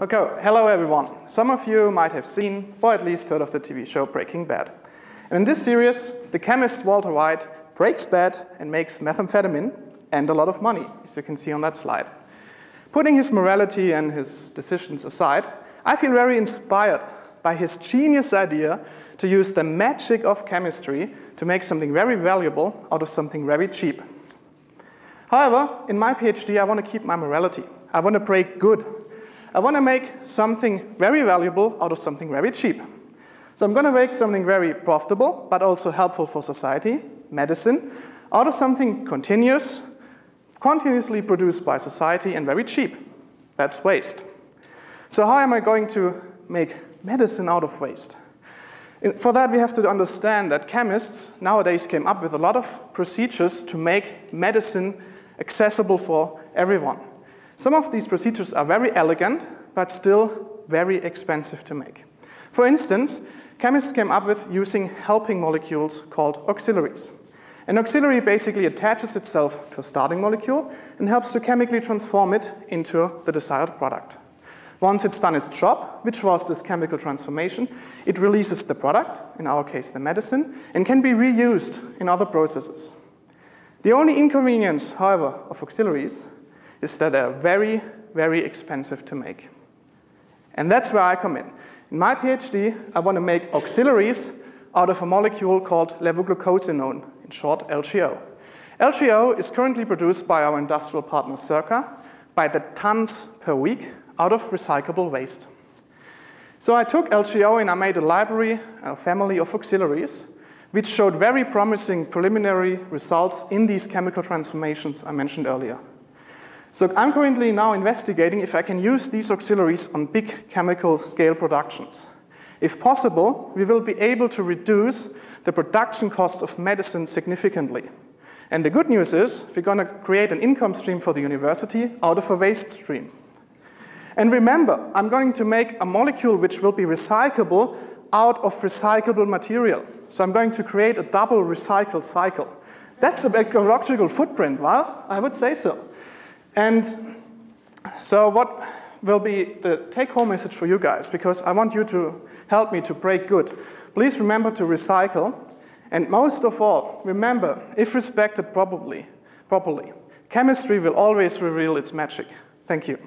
Okay, hello everyone. Some of you might have seen, or at least heard of the TV show Breaking Bad. And in this series, the chemist Walter White breaks bad and makes methamphetamine and a lot of money, as you can see on that slide. Putting his morality and his decisions aside, I feel very inspired by his genius idea to use the magic of chemistry to make something very valuable out of something very cheap. However, in my PhD, I want to keep my morality. I want to break good I want to make something very valuable out of something very cheap. So I'm going to make something very profitable, but also helpful for society, medicine, out of something continuous, continuously produced by society and very cheap. That's waste. So how am I going to make medicine out of waste? For that, we have to understand that chemists nowadays came up with a lot of procedures to make medicine accessible for everyone. Some of these procedures are very elegant, but still very expensive to make. For instance, chemists came up with using helping molecules called auxiliaries. An auxiliary basically attaches itself to a starting molecule and helps to chemically transform it into the desired product. Once it's done its job, which was this chemical transformation, it releases the product, in our case the medicine, and can be reused in other processes. The only inconvenience, however, of auxiliaries is that they're very, very expensive to make. And that's where I come in. In my PhD, I want to make auxiliaries out of a molecule called levoglucosenone, in short, LGO. LGO is currently produced by our industrial partner Circa by the tons per week out of recyclable waste. So I took LGO and I made a library, a family of auxiliaries, which showed very promising preliminary results in these chemical transformations I mentioned earlier. So I'm currently now investigating if I can use these auxiliaries on big chemical scale productions. If possible, we will be able to reduce the production costs of medicine significantly. And the good news is we're going to create an income stream for the university out of a waste stream. And remember, I'm going to make a molecule which will be recyclable out of recyclable material. So I'm going to create a double recycled cycle. That's a ecological footprint, well, I would say so. And so what will be the take-home message for you guys, because I want you to help me to break good. Please remember to recycle, and most of all, remember, if respected properly, properly, chemistry will always reveal its magic. Thank you.